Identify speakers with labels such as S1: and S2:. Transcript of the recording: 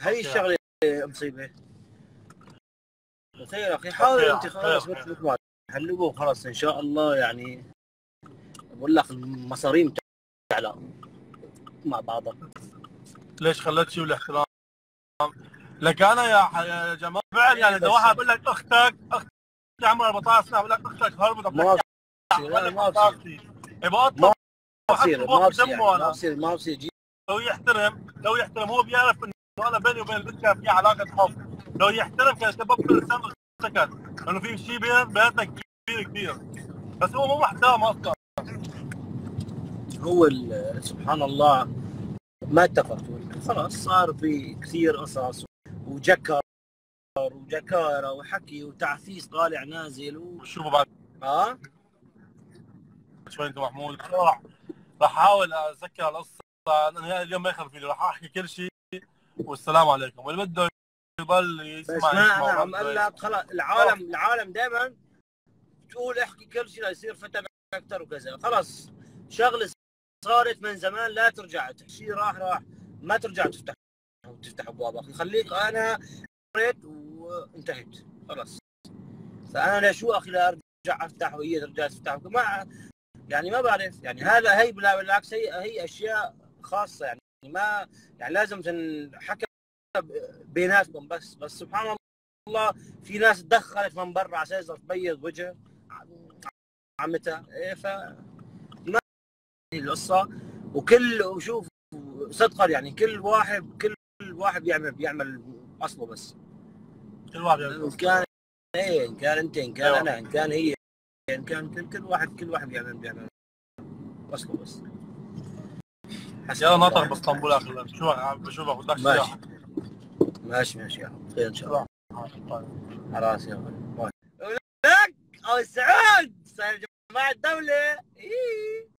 S1: هاي
S2: أوكي.
S1: الشغلة مصيبة. خير يا أخي حاول انت خلاص مثل. ما خلاص إن شاء الله يعني بقول لك المصاريم تعلى مع بعضها.
S2: ليش خليت شيء الاحترام لك أنا يا جماعة فعلا يعني اذا واحد بقول لك أختك أختك عمرها 14 سنه بقول لك أختك هربت
S1: ما بصير لا، ما بصير. ما بصير ما بصير يعني. ما بصير
S2: لو يحترم لو يحترم هو بيعرف انه أنا بيني وبين البنت كان في علاقة حب. لو يحترم كان سبب كل سنه سكت لأنه في شيء بين بيناتنا كبير كبير. بس هو مو محترم أصلا.
S1: هو سبحان الله ما اتفقوا خلاص صار في كثير قصص وجكر وجكارة وحكي وتعفيس طالع نازل و...
S2: شوفوا بعد.
S1: ها
S2: شوي انت محمود. راح راح أحاول أتذكر القصة. لأنه اليوم ما يخرب فيني راح أحكي كل شيء. والسلام عليكم. واللي بده يضل
S1: بس
S2: يسمع
S1: ما
S2: يسمع
S1: عم خلاص العالم العالم دائما تقول احكي كل شيء ليصير فتن أكثر وكذا. خلاص شغلة صارت من زمان لا ترجع شيء راح راح. ما ترجع تفتح تفتح ابواب أخي خليك أنا قريت وانتهيت. خلاص. فأنا شو أخي لا أرجع أفتح وهي ترجع تفتح؟ ما يعني ما بعرف. يعني هذا هي بالعكس هي هي أشياء خاصة يعني. ما يعني لازم تنحكى بيناتكم بس بس سبحان الله في ناس تدخلت من برا على أساس تبيض وجه عمتها. إيه ف ما هي القصة. وكل وشوف صدقا يعني كل واحد كل واحد بيعمل بيعمل أصله بس.
S2: كل واحد إن
S1: كان إيه إن كان أنت إن كان. أنا إن كان هي إن كان كل كل واحد كل واحد بيعمل بيعمل أصله بس.
S2: يلا. ناطر باسطنبول اخر بشوفك بشوفك بدك
S1: ماشي ماشي ماشي يا. خير إن شاء الله
S2: طيب.
S1: على راسي يا. باي. ولك أو السعود صاير جماعة الدولة.